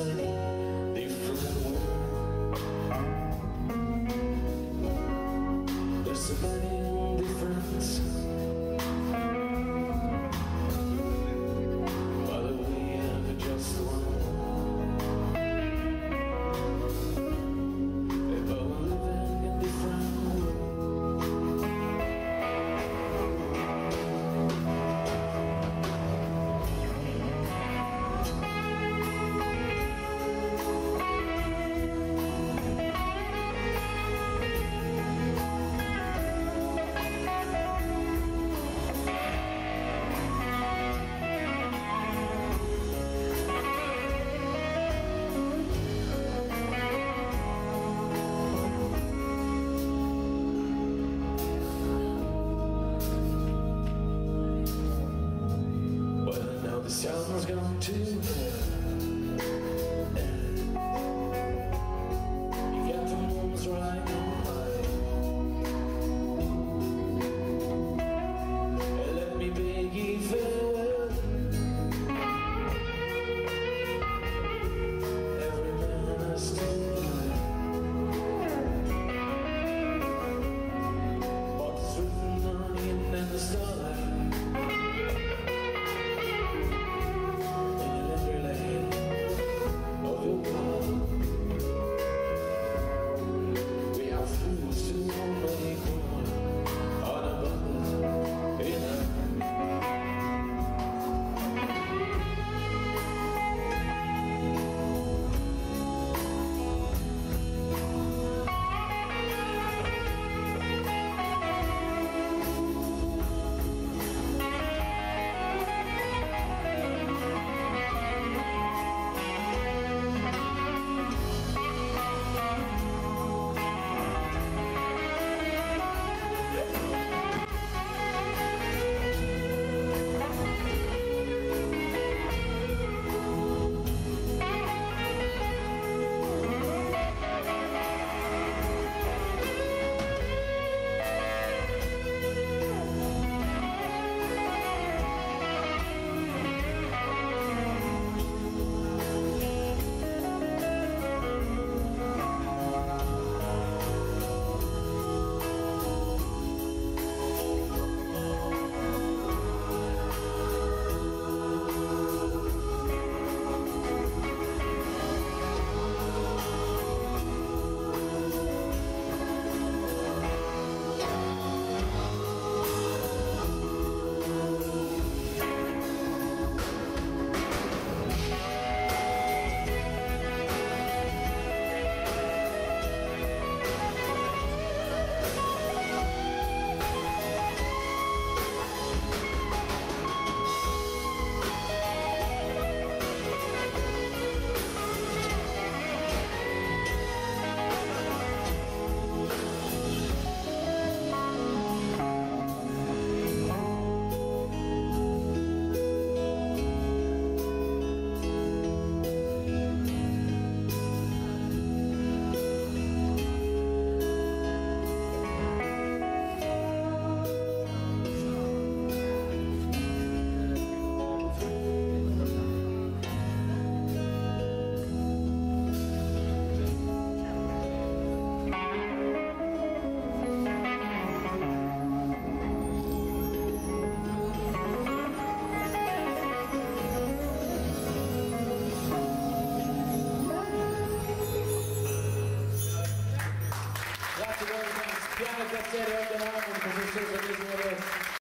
Hallelujah.